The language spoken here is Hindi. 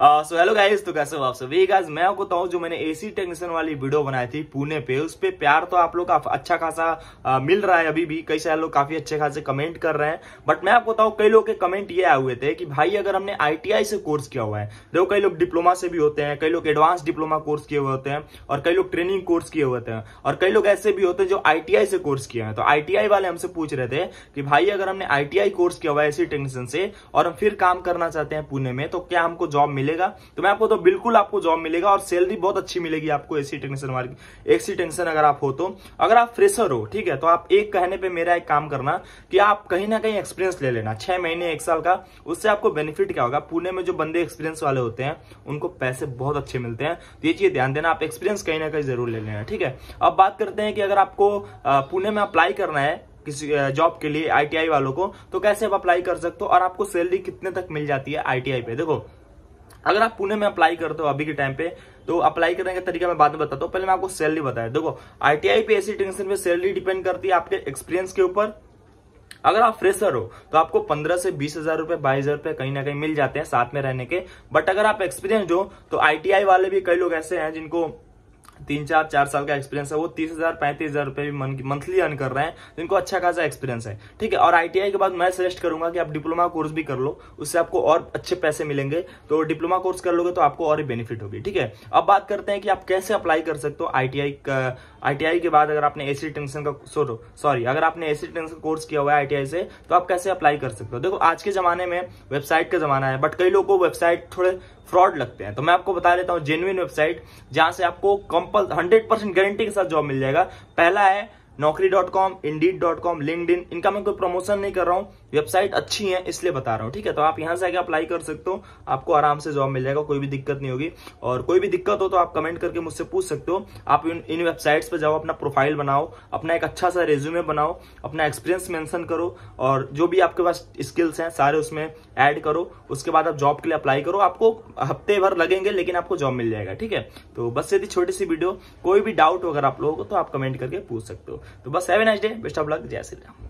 सो हेलो गाइस तो कैसे हो आप सभी? गाइस मैं आपको बताऊँ जो मैंने एसी टेक्नीशियन वाली वीडियो बनाई थी पुणे पे उस पे प्यार तो आप लोग का अच्छा खासा uh, मिल रहा है अभी भी। कई सारे लोग काफ़ी अच्छे खासे कमेंट कर रहे हैं। बट मैं आपको बताऊँ कई लोग के कमेंट ये आए हुए थे कि भाई अगर हमने आईटीआई से कोर्स किया हुआ है देखो कई लोग डिप्लोमा से भी होते हैं कई लोग एडवांस डिप्लोमा कोर्स किए हुए होते हैं और कई लोग ट्रेनिंग कोर्स किए हुए हैं और कई लोग ऐसे भी होते हैं जो आईटीआई से कोर्स किए हैं। तो आईटीआई वाले हमसे पूछ रहे थे कि भाई अगर हमने आईटीआई कोर्स किया हुआ है एसी टेक्नीशियन से और हम फिर काम करना चाहते हैं पुणे में तो क्या हमको जॉब मिलेगा। तो मैं आपको तो बिल्कुल आपको जॉब मिलेगा और सैलरी बहुत अच्छी मिलेगी आपको एसी टेक्नीशियन वाली। एसी टेक्नीशियन अगर आप हो तो। अगर आप फ्रेशर हो, ठीक है तो आप एक कहने पे मेरा एक काम करना कि आप कहीं ना कहीं एक्सपीरियंस ले लेना, छह महीने, एक साल का। उससे आपको बेनिफिट क्या होगा? पुणे में जो बंदे एक्सपीरियंस वाले होते हैं, उनको पैसे बहुत अच्छे मिलते हैं। तो ये चीज़ ध्यान देना, आप एक्सपीरियंस कहीं ना कहीं ज़रूर ले लेना, ठीक है? अब बात करते हैं कि अगर आपको पुणे में अप्लाई करना है किसी जॉब के लिए आईटीआई वालों को तो कैसे आप अप्लाई कर सकते हो और आपको सैलरी कितने तक मिल जाती है आईटीआई पे? देखो अगर आप पुणे में अप्लाई करते हो अभी के टाइम पे तो अप्लाई करने का तरीका मैं बाद में बताता हूँ। पहले मैं आपको सैलरी बताया। देखो आईटीआई पे ऐसी टेंशन पे सैलरी डिपेंड करती है आपके एक्सपीरियंस के ऊपर। अगर आप फ्रेशर हो तो आपको पंद्रह से बीस हज़ार रुपए, बाईस हज़ार रुपए कहीं ना कहीं मिल जाते हैं साथ में रहने के। बट अगर आप एक्सपीरियंस हो तो आईटीआई वाले भी कई लोग ऐसे हैं जिनको तीन, चार चार साल का एक्सपीरियंस है, वो तीस हज़ार, पैंतीस हज़ार रुपए भी मंथली अर्न कर रहे हैं तो इनको अच्छा खासा एक्सपीरियंस है। ठीक है, और आईटीआई के बाद मैं सजेस्ट करूँगा कि आप डिप्लोमा कोर्स भी कर लो, उससे आपको और अच्छे पैसे मिलेंगे तो डिप्लोमा कोर्स कर लोगे तो आपको और ही बेनिफिट होगी, ठीक है? अब बात करते हैं कि आप कैसे अप्लाई कर सकते हो आईटीआई आईटीआई के बाद अगर आपने एसी टेंशन का सॉरी अगर आपने एसी टेंशन कोर्स किया हुआ है आईटीआई से तो आप कैसे अप्लाई कर सकते हो? देखो, आज के जमाने में वेबसाइट का जमाना है बट कई लोगों को वेबसाइट थोड़े फ्रॉड लगते हैं तो मैं आपको बता देता हूँ जेन्युइन वेबसाइट जहाँ से आपको कंपल हंड्रेड परसेंट गारंटी के साथ जॉब मिल जाएगा। पहला है Naukri dot com Indeed dot com LinkedIn इनका मैं कोई प्रमोशन नहीं कर रहा हूँ। वेबसाइट अच्छी है इसलिए बता रहा हूँ ठीक है? तो आप यहाँ से आगे अप्लाई कर सकते हो आपको आराम से जॉब मिल जाएगा कोई भी दिक्कत नहीं होगी। और कोई भी दिक्कत हो तो आप कमेंट करके मुझसे पूछ सकते हो। आप इन, इन वेबसाइट्स पर जाओ अपना प्रोफ़ाइल बनाओ अपना एक अच्छा सा रेज्यूमे बनाओ अपना एक्सपीरियंस मेंशन करो और जो भी आपके पास स्किल्स हैं सारे उसमें ऐड करो। उसके बाद आप जॉब के लिए अप्लाई करो। आपको हफ़्ते भर लगेंगे लेकिन आपको जॉब मिल जाएगा ठीक है? तो बस यदि छोटी सी वीडियो कोई भी डाउट अगर आप लोगों को तो आप कमेंट करके पूछ सकते हो। तो बस seven nice day best of luck जय श्री राम।